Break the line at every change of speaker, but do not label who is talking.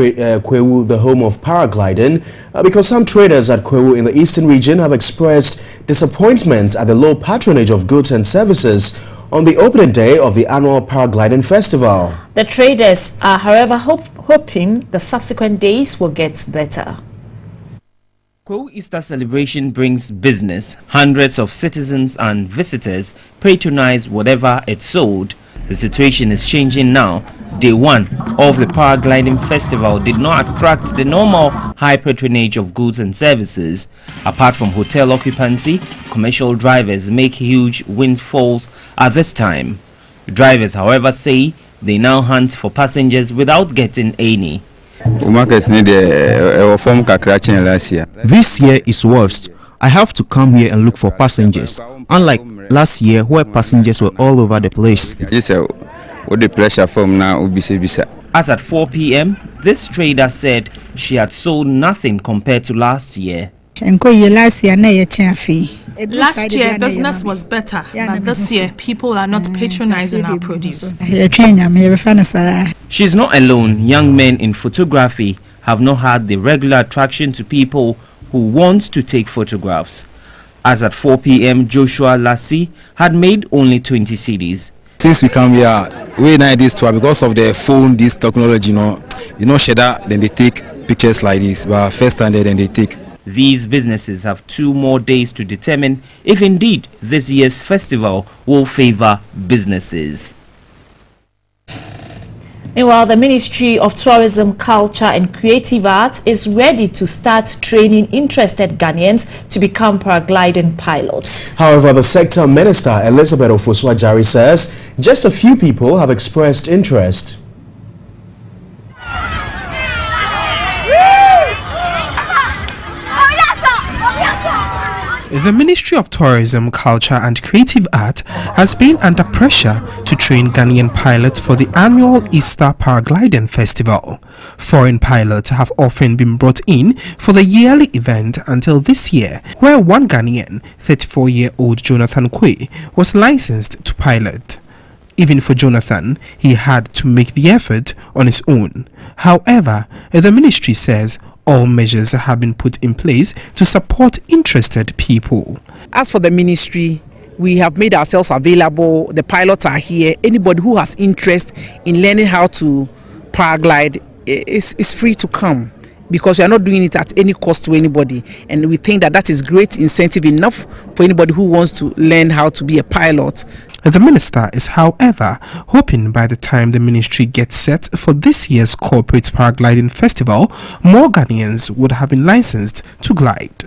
uh, Kwahu, the home of paragliding, uh, because some traders at Kwahu in the eastern region have expressed disappointment at the low patronage of goods and services on the opening day of the annual paragliding festival.
The traders are, however, hope, hoping the subsequent days will get better.
Kwahu Easter celebration brings business. Hundreds of citizens and visitors patronize whatever it sold. The situation is changing now day one of the paragliding festival did not attract the normal high patronage of goods and services. Apart from hotel occupancy, commercial drivers make huge windfalls at this time. Drivers, however, say they now hunt for passengers without getting any.
This
year is worst. I have to come here and look for passengers, unlike last year where passengers were all over the place.
The pressure from now ubisa
As at 4 p.m., this trader said she had sold nothing compared to last year.
Last
year, business was better, but this year, people are not patronizing our produce.
She's not alone. Young men in photography have not had the regular attraction to people who wants to take photographs. As at 4 p.m., Joshua Lassie had made only 20 CDs.
since we come here we need this tour because of the phone this technology you know you know shedder then they take pictures like this but first time then they take
these businesses have two more days to determine if indeed this year's festival will favor businesses
Meanwhile, the Ministry of Tourism, Culture and Creative Arts is ready to start training interested Ghanaians to become paragliding pilots.
However, the sector minister, Elizabeth Ofosu-Adjare, says just a few people have expressed interest.
The Ministry of Tourism, Culture and Creative Art has been under pressure to train Ghanaian pilots for the annual Easter Paragliding Festival. Foreign pilots have often been brought in for the yearly event until this year, where one Ghanaian, 34-year-old Jonathan Kwe, was licensed to pilot. Even for Jonathan, he had to make the effort on his own. However, the ministry says all measures have been put in place to support interested people.
As for the ministry, we have made ourselves available. The pilots are here. Anybody who has interest in learning how to paraglide is, is free to come because we are not doing it at any cost to anybody. And we think that that is great incentive enough for anybody who wants to learn how to be a pilot.
The minister is however hoping by the time the ministry gets set for this year's corporate paragliding festival more Ghanaians would have been licensed to glide